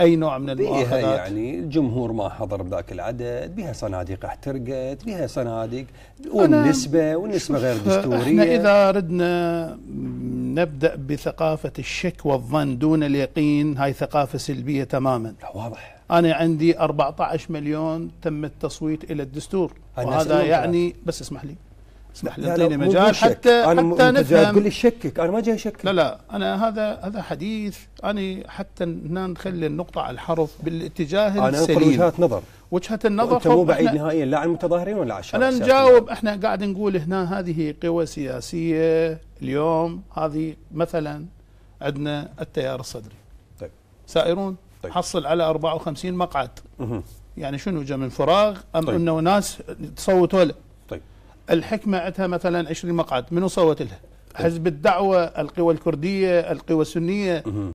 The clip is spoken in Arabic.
أي نوع من المؤاخذات؟ يعني الجمهور ما حضر بذاك العدد بيها صناديق احترقت بيها صناديق والنسبة والنسبة غير إحنا دستورية. إذا ردنا نبدأ بثقافة الشك والظن دون اليقين هاي ثقافة سلبية تماما. لا واضح. أنا عندي 14 مليون تم التصويت إلى الدستور. وهذا يعني بس اسمح لي. اسمح لي اعطيني مجال. حتى أنا م- حتى نفهم تقول لي شكك أنا ما جاي أشكك لا لا أنا هذا هذا حديث أنا حتى هنا نخلي النقطة على الحرف بالاتجاه أنا انقل السليم وجهات نظر وجهة النظر وانت مو بعيد نهائيا لا عن المتظاهرين ولا الشارع أنا. نجاوب إحنا قاعد نقول هنا هذه قوى سياسية اليوم هذه مثلا عندنا التيار الصدري طيب. سائرون طيب. حصل على 54 مقعد مهم. يعني شنو جا من فراغ أم طيب. إنه ناس تصوتوا له الحكمة عندها مثلا 20 مقعد منو صوت لها حزب الدعوة القوى الكردية القوى السنية مهم.